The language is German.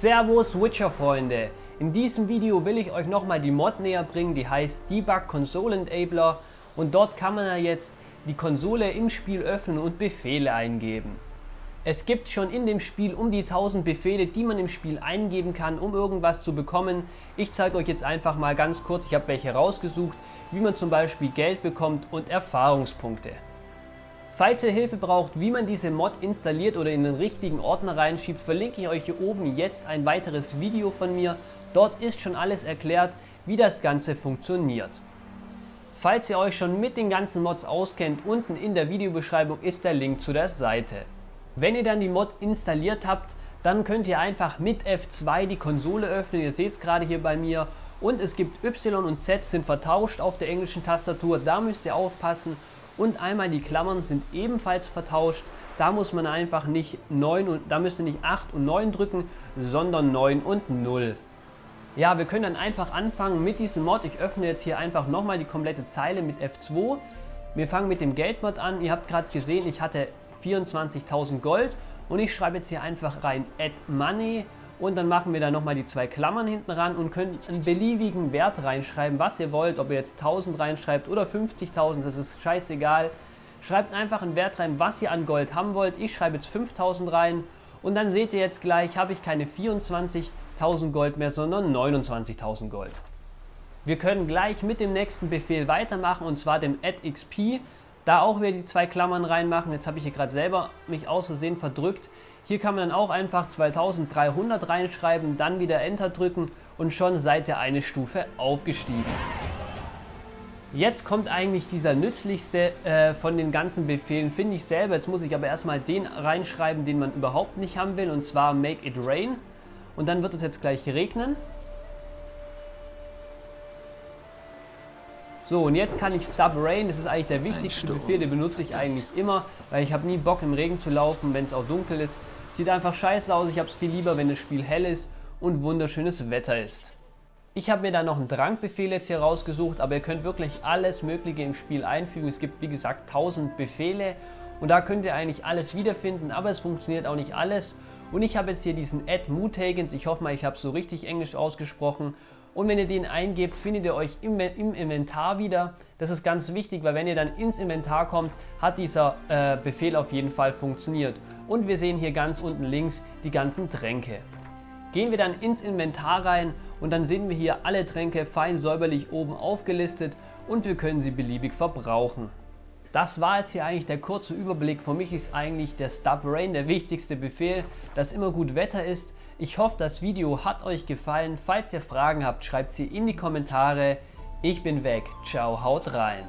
Servus Witcher-Freunde! In diesem Video will ich euch nochmal die Mod näher bringen, die heißt Debug Console Enabler und dort kann man ja jetzt die Konsole im Spiel öffnen und Befehle eingeben. Es gibt schon in dem Spiel um die 1000 Befehle, die man im Spiel eingeben kann, um irgendwas zu bekommen. Ich zeige euch jetzt einfach mal ganz kurz, ich habe welche rausgesucht, wie man zum Beispiel Geld bekommt und Erfahrungspunkte. Falls ihr Hilfe braucht, wie man diese Mod installiert oder in den richtigen Ordner reinschiebt, verlinke ich euch hier oben jetzt ein weiteres Video von mir. Dort ist schon alles erklärt, wie das Ganze funktioniert. Falls ihr euch schon mit den ganzen Mods auskennt, unten in der Videobeschreibung ist der Link zu der Seite. Wenn ihr dann die Mod installiert habt, dann könnt ihr einfach mit F2 die Konsole öffnen. Ihr seht es gerade hier bei mir. Und es gibt Y und Z sind vertauscht auf der englischen Tastatur. Da müsst ihr aufpassen und einmal die Klammern sind ebenfalls vertauscht. Da muss man einfach nicht 9 und da müsst nicht 8 und 9 drücken, sondern 9 und 0. Ja, wir können dann einfach anfangen mit diesem Mod. Ich öffne jetzt hier einfach nochmal die komplette Zeile mit F2. Wir fangen mit dem Geldmod an. Ihr habt gerade gesehen, ich hatte 24.000 Gold und ich schreibe jetzt hier einfach rein Add Money und dann machen wir da nochmal die zwei Klammern hinten ran und können einen beliebigen Wert reinschreiben, was ihr wollt, ob ihr jetzt 1000 reinschreibt oder 50.000, das ist scheißegal. Schreibt einfach einen Wert rein, was ihr an Gold haben wollt. Ich schreibe jetzt 5000 rein und dann seht ihr jetzt gleich, habe ich keine 24.000 Gold mehr, sondern 29.000 Gold. Wir können gleich mit dem nächsten Befehl weitermachen und zwar dem Add XP. Da auch wieder die zwei Klammern reinmachen. Jetzt habe ich hier gerade selber mich aus Versehen verdrückt. Hier kann man dann auch einfach 2300 reinschreiben, dann wieder Enter drücken und schon seid ihr eine Stufe aufgestiegen. Jetzt kommt eigentlich dieser nützlichste äh, von den ganzen Befehlen, finde ich selber. Jetzt muss ich aber erstmal den reinschreiben, den man überhaupt nicht haben will, und zwar Make It Rain. Und dann wird es jetzt gleich regnen. So, und jetzt kann ich Stop Rain, das ist eigentlich der wichtigste Befehl, den benutze ich eigentlich immer, weil ich habe nie Bock im Regen zu laufen, wenn es auch dunkel ist. Sieht einfach scheiße aus. Ich habe es viel lieber, wenn das Spiel hell ist und wunderschönes Wetter ist. Ich habe mir da noch einen Drankbefehl jetzt hier rausgesucht, aber ihr könnt wirklich alles Mögliche im Spiel einfügen. Es gibt wie gesagt 1000 Befehle und da könnt ihr eigentlich alles wiederfinden, aber es funktioniert auch nicht alles. Und ich habe jetzt hier diesen Add Mutagents, ich hoffe mal, ich habe es so richtig englisch ausgesprochen. Und wenn ihr den eingebt, findet ihr euch im, im, Inventar wieder. Das ist ganz wichtig, weil wenn ihr dann ins Inventar kommt, hat dieser äh, Befehl auf jeden Fall funktioniert. Und wir sehen hier ganz unten links die ganzen Tränke. Gehen wir dann ins Inventar rein und dann sehen wir hier alle Tränke fein säuberlich oben aufgelistet und wir können sie beliebig verbrauchen. Das war jetzt hier eigentlich der kurze Überblick. Für mich ist eigentlich der Stop Rain der wichtigste Befehl, dass immer gut Wetter ist. Ich hoffe, das Video hat euch gefallen. Falls ihr Fragen habt, schreibt sie in die Kommentare. Ich bin weg. Ciao, haut rein.